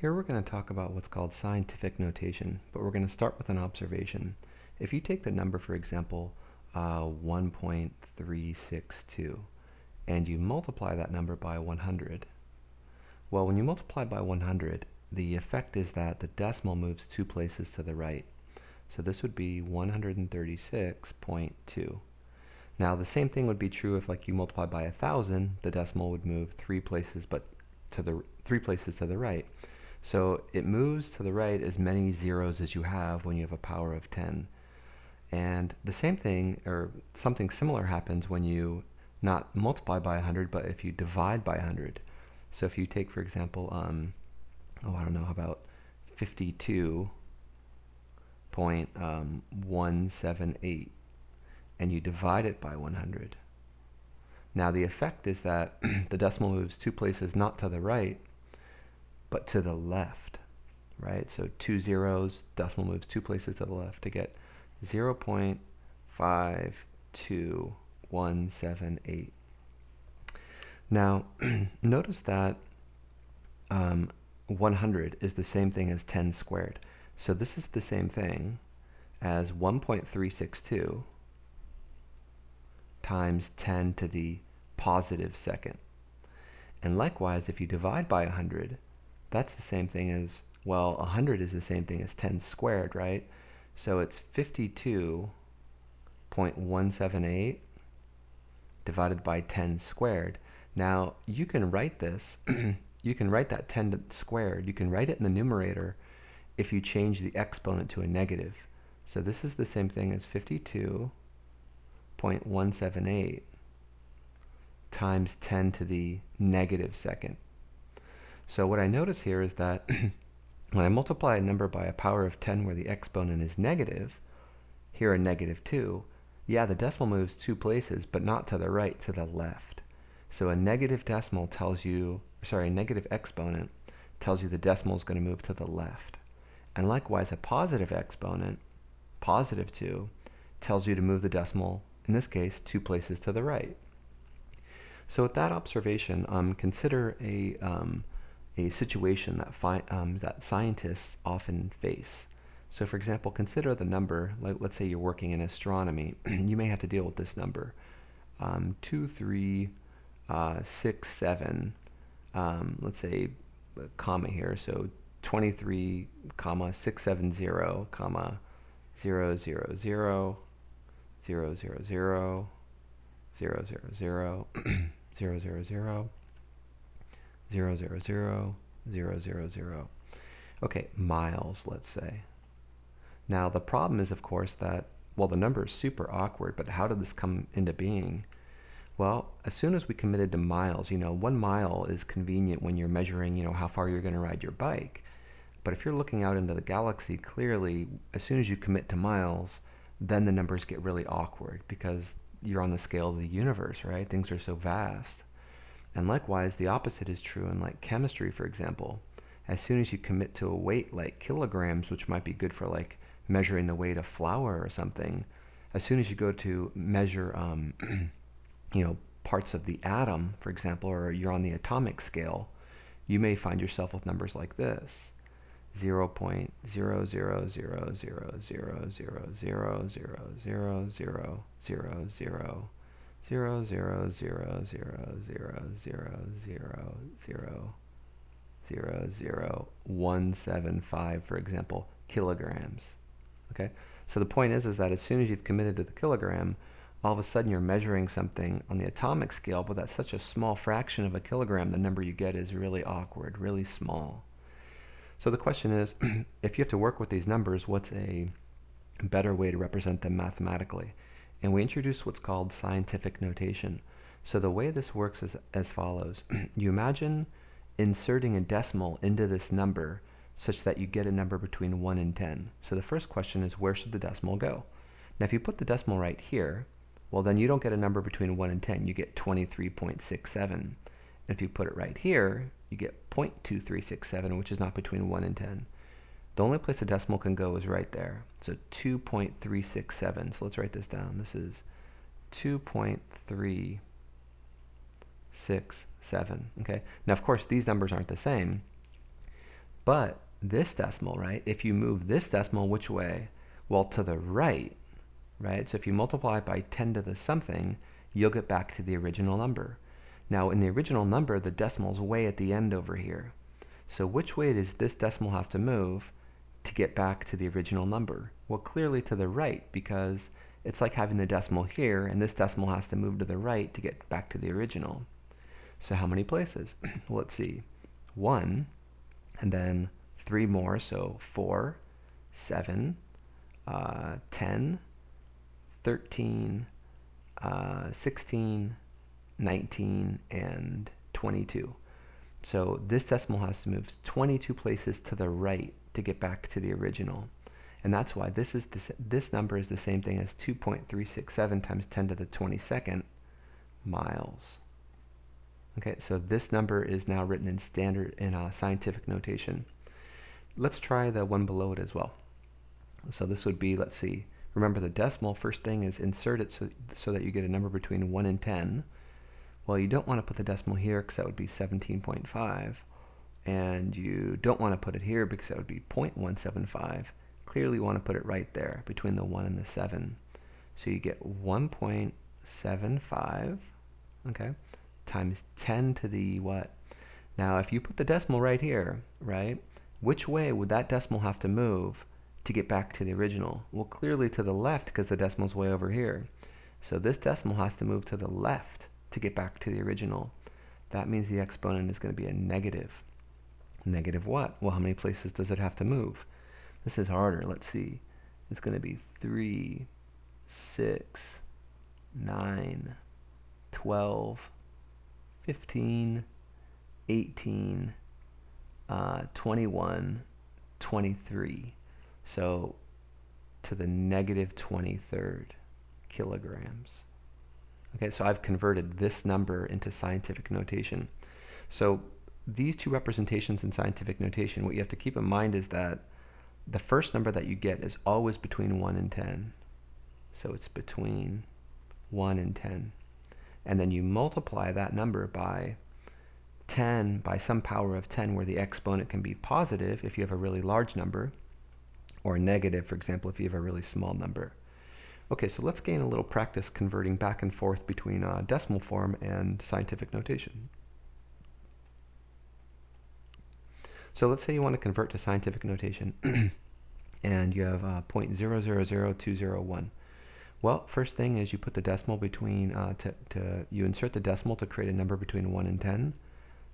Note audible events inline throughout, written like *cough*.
Here we're going to talk about what's called scientific notation, but we're going to start with an observation. If you take the number, for example, uh, 1.362, and you multiply that number by 100, well, when you multiply by 100, the effect is that the decimal moves two places to the right. So this would be 136.2. Now the same thing would be true if like you multiply by a thousand, the decimal would move three places but to the three places to the right. So it moves to the right as many zeros as you have when you have a power of 10. And the same thing, or something similar happens when you not multiply by 100, but if you divide by 100. So if you take, for example, um, oh, I don't know, about 52.178, um, and you divide it by 100. Now the effect is that *clears throat* the decimal moves two places not to the right, but to the left, right? So two zeros, decimal moves two places to the left to get 0.52178. Now, *clears throat* notice that um, 100 is the same thing as 10 squared. So this is the same thing as 1.362 times 10 to the positive second. And likewise, if you divide by 100, that's the same thing as, well, 100 is the same thing as 10 squared, right? So it's 52.178 divided by 10 squared. Now, you can write this, *clears throat* you can write that 10 squared, you can write it in the numerator if you change the exponent to a negative. So this is the same thing as 52.178 times 10 to the negative second. So what I notice here is that *clears throat* when I multiply a number by a power of 10 where the exponent is negative, here a negative 2, yeah, the decimal moves two places, but not to the right, to the left. So a negative decimal tells you, sorry, a negative exponent tells you the decimal is going to move to the left. And likewise, a positive exponent, positive 2, tells you to move the decimal, in this case, two places to the right. So with that observation, um, consider a, um, a situation that, um, that scientists often face. So for example, consider the number, like, let's say you're working in astronomy, *clears throat* you may have to deal with this number, um, 2, 3, uh, 6, 7, um, let's say comma here, so 23, comma, 670, comma, 0, 0, 0, 0, 0, 0, 0, 0, 0, *clears throat* 0, 0, 0, 0, 0, 0, 0, 0, 0. Okay, miles, let's say. Now, the problem is, of course, that, well, the number is super awkward, but how did this come into being? Well, as soon as we committed to miles, you know, one mile is convenient when you're measuring, you know, how far you're going to ride your bike. But if you're looking out into the galaxy, clearly, as soon as you commit to miles, then the numbers get really awkward because you're on the scale of the universe, right? Things are so vast. And likewise, the opposite is true in like chemistry, for example. As soon as you commit to a weight like kilograms, which might be good for like measuring the weight of flour or something, as soon as you go to measure, um, you know, parts of the atom, for example, or you're on the atomic scale, you may find yourself with numbers like this. 0 0.0000000000000 zero zero zero zero zero zero zero zero zero zero one seven five, for example, kilograms. Okay, so the point is is that as soon as you've committed to the kilogram, all of a sudden you're measuring something on the atomic scale, but that's such a small fraction of a kilogram, the number you get is really awkward, really small. So the question is, *clears throat* if you have to work with these numbers, what's a better way to represent them mathematically? And we introduce what's called scientific notation. So the way this works is as follows. *clears throat* you imagine inserting a decimal into this number such that you get a number between 1 and 10. So the first question is where should the decimal go? Now if you put the decimal right here, well then you don't get a number between 1 and 10, you get 23.67. And if you put it right here, you get 0.2367, which is not between 1 and 10. The only place a decimal can go is right there. So 2.367. So let's write this down. This is 2.367. Okay. Now, of course, these numbers aren't the same, But this decimal, right, if you move this decimal which way? Well, to the right, right? So if you multiply by 10 to the something, you'll get back to the original number. Now, in the original number, the decimal's way at the end over here. So which way does this decimal have to move to get back to the original number? Well, clearly to the right, because it's like having the decimal here, and this decimal has to move to the right to get back to the original. So how many places? *clears throat* well, let's see. 1, and then 3 more, so 4, 7, uh, 10, 13, uh, 16, 19, and 22. So this decimal has to move 22 places to the right to get back to the original. And that's why this is this, this number is the same thing as 2.367 times 10 to the 22nd miles. Okay, so this number is now written in standard in uh, scientific notation. Let's try the one below it as well. So this would be, let's see, remember the decimal, first thing is insert it so, so that you get a number between 1 and 10. Well, you don't want to put the decimal here because that would be 17.5. And you don't want to put it here because that would be 0.175. Clearly you want to put it right there between the 1 and the 7. So you get 1.75, okay, times 10 to the what? Now, if you put the decimal right here, right, which way would that decimal have to move to get back to the original? Well, clearly to the left because the decimal's way over here. So this decimal has to move to the left to get back to the original. That means the exponent is going to be a negative. Negative what? Well, how many places does it have to move? This is harder. Let's see. It's going to be 3, 6, 9, 12, 15, 18, uh, 21, 23. So to the negative 23rd kilograms. Okay, so I've converted this number into scientific notation. So these two representations in scientific notation, what you have to keep in mind is that the first number that you get is always between 1 and 10. So it's between 1 and 10 and then you multiply that number by 10 by some power of 10 where the exponent can be positive if you have a really large number or negative, for example, if you have a really small number. Okay, so let's gain a little practice converting back and forth between uh, decimal form and scientific notation. So let's say you want to convert to scientific notation *clears throat* and you have uh, 0.000201. Well, first thing is you put the decimal between, uh, to, to, you insert the decimal to create a number between 1 and 10.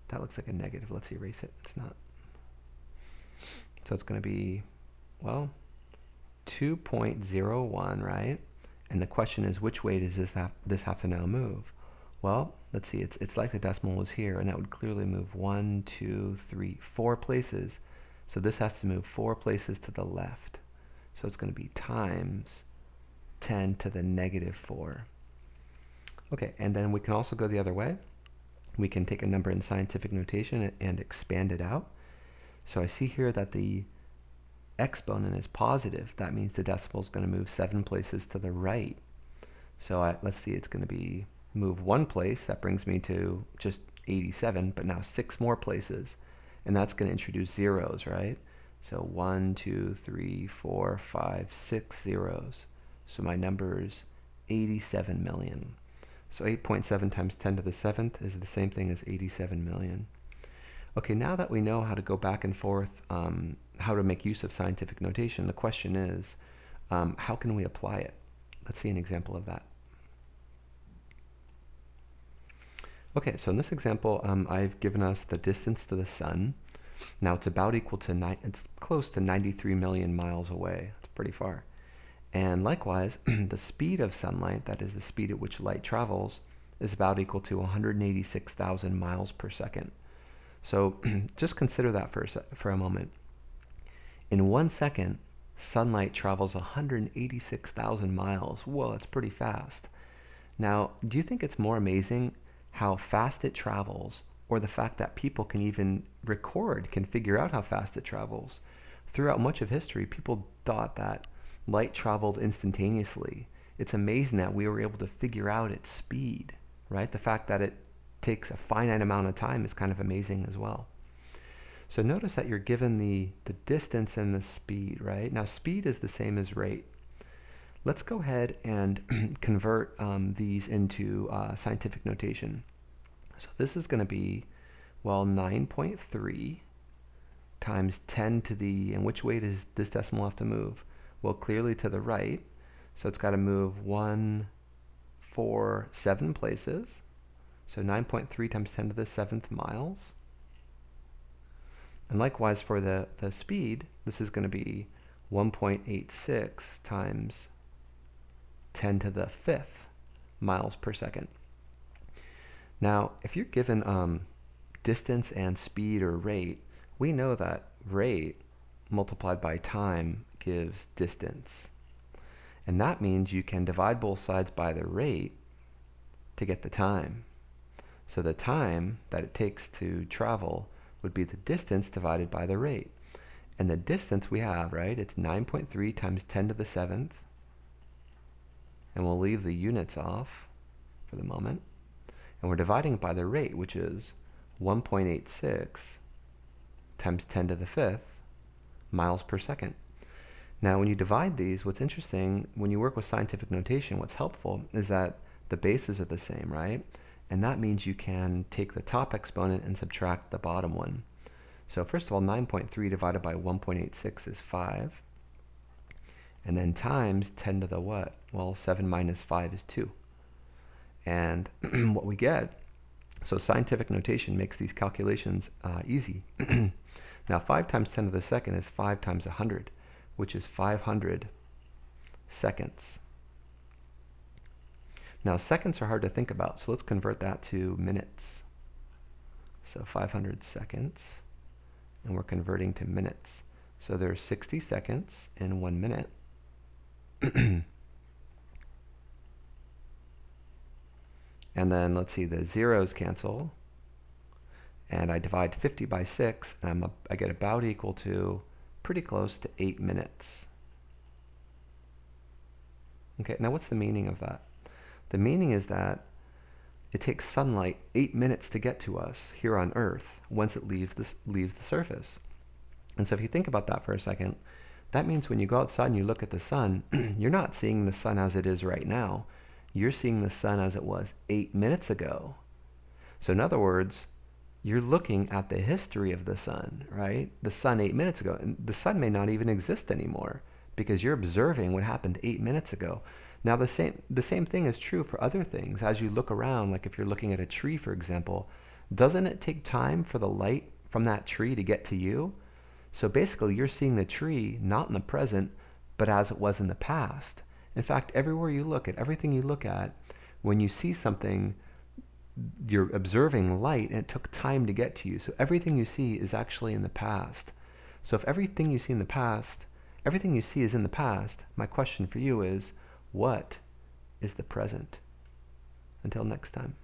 That looks like a negative. Let's erase it. It's not. So it's going to be, well, 2.01, right? And the question is, which way does this have, this have to now move? Well, let's see. It's, it's like the decimal was here, and that would clearly move one, two, three, four places. So this has to move four places to the left. So it's going to be times 10 to the negative 4. Okay, and then we can also go the other way. We can take a number in scientific notation and expand it out. So I see here that the exponent is positive. That means the decimal is going to move seven places to the right. So I, let's see, it's going to be move one place. That brings me to just 87, but now six more places. And that's going to introduce zeros, right? So one, two, three, four, five, six zeros. So my number is 87 million. So 8.7 times 10 to the 7th is the same thing as 87 million. Okay, now that we know how to go back and forth, um, how to make use of scientific notation, the question is, um, how can we apply it? Let's see an example of that. Okay, so in this example, um, I've given us the distance to the sun. Now it's about equal to, it's close to 93 million miles away. It's pretty far. And likewise, *clears throat* the speed of sunlight, that is the speed at which light travels, is about equal to 186,000 miles per second. So *clears throat* just consider that for a, for a moment. In one second, sunlight travels 186,000 miles. Whoa, that's pretty fast. Now, do you think it's more amazing how fast it travels or the fact that people can even record, can figure out how fast it travels? Throughout much of history, people thought that light traveled instantaneously. It's amazing that we were able to figure out its speed, right? The fact that it takes a finite amount of time is kind of amazing as well. So notice that you're given the, the distance and the speed, right? Now speed is the same as rate. Let's go ahead and *clears throat* convert um, these into uh, scientific notation. So this is going to be, well, 9.3 times 10 to the, and which way does this decimal have to move? Well, clearly to the right. So it's got to move 1, 4, 7 places. So 9.3 times 10 to the 7th miles. And likewise for the, the speed, this is going to be 1.86 times 10 to the fifth miles per second. Now, if you're given um, distance and speed or rate, we know that rate multiplied by time gives distance. And that means you can divide both sides by the rate to get the time. So the time that it takes to travel would be the distance divided by the rate. And the distance we have, right, it's 9.3 times 10 to the 7th and we'll leave the units off for the moment. And we're dividing by the rate, which is 1.86 times 10 to the fifth miles per second. Now, when you divide these, what's interesting, when you work with scientific notation, what's helpful is that the bases are the same, right? And that means you can take the top exponent and subtract the bottom one. So first of all, 9.3 divided by 1.86 is 5 and then times 10 to the what? Well, 7 minus 5 is 2. And *clears throat* what we get, so scientific notation makes these calculations uh, easy. *clears throat* now, 5 times 10 to the second is 5 times 100, which is 500 seconds. Now, seconds are hard to think about, so let's convert that to minutes. So 500 seconds, and we're converting to minutes. So there's 60 seconds in one minute. *clears throat* and then let's see, the zeros cancel. And I divide 50 by 6, and I'm a, I get about equal to pretty close to 8 minutes. Okay, now what's the meaning of that? The meaning is that it takes sunlight 8 minutes to get to us here on Earth once it leaves, this, leaves the surface. And so if you think about that for a second, that means when you go outside and you look at the sun, *clears throat* you're not seeing the sun as it is right now. You're seeing the sun as it was eight minutes ago. So, in other words, you're looking at the history of the sun, right? The sun eight minutes ago. And the sun may not even exist anymore because you're observing what happened eight minutes ago. Now, the same, the same thing is true for other things. As you look around, like if you're looking at a tree, for example, doesn't it take time for the light from that tree to get to you? So basically, you're seeing the tree not in the present, but as it was in the past. In fact, everywhere you look at, everything you look at, when you see something, you're observing light and it took time to get to you. So everything you see is actually in the past. So if everything you see in the past, everything you see is in the past, my question for you is what is the present? Until next time.